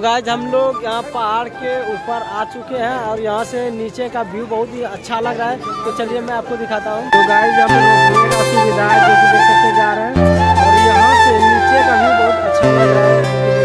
Guys हम लोग यहाँ पहाड़ के ऊपर आ चुके हैं और यहाँ से नीचे का व्यू बहुत ही अच्छा लग रहा है। तो चलिए मैं आपको दिखाता हूँ। तो गाय यहाँ पे सुविधा है, जो कि देख सकते जा रहे हैं। और यहाँ से नीचे का व्यू बहुत अच्छा लग रहा है।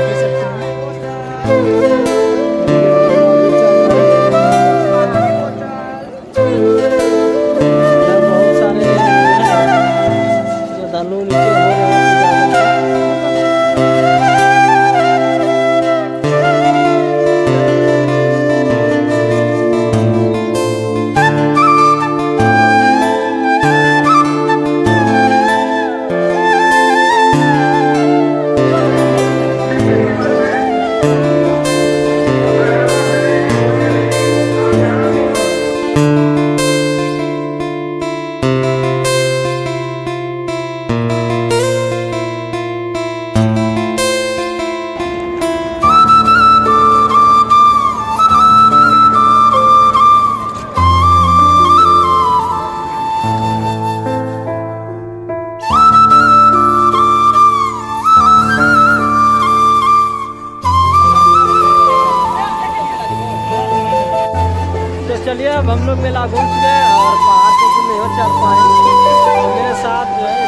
चलिए, अब हम लोग मेला घूम चुके हैं और पहाड़ पे तो नहीं हो चल पाएँगे तो मेरे साथ जो है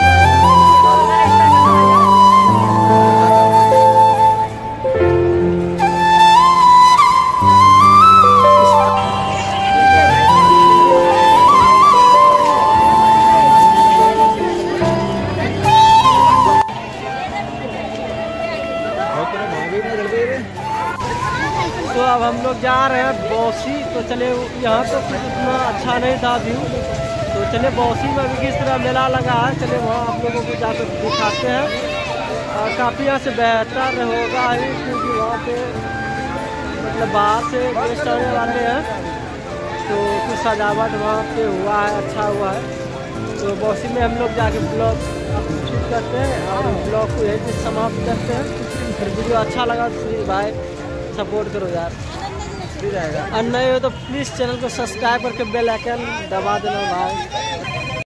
तो अब हम लोग जा रहे हैं बौसी। तो चले, यहाँ तो कुछ उतना अच्छा नहीं था व्यू। तो चले, बौसी में भी किस तरह मेला लगा है, चले वहाँ आप लोगों को जाकर दिखाते हैं। और काफ़ी यहाँ से बेहतर होगा ही क्योंकि वहाँ पे मतलब बाहर से गेस्ट आने वाले हैं। तो कुछ सजावट वहाँ पे हुआ है अच्छा हुआ है। तो बौसी में हम लोग जाके ब्लॉग शूट करते हैं। और ब्लॉग को यहीं समाप्त करते हैं। फिर वीडियो अच्छा लगा तो भाई सपोर्ट करो यार। और नहीं हो तो प्लीज़ चैनल को सब्सक्राइब करके बेल आइकन दबा देना भाई।